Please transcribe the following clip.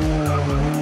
Música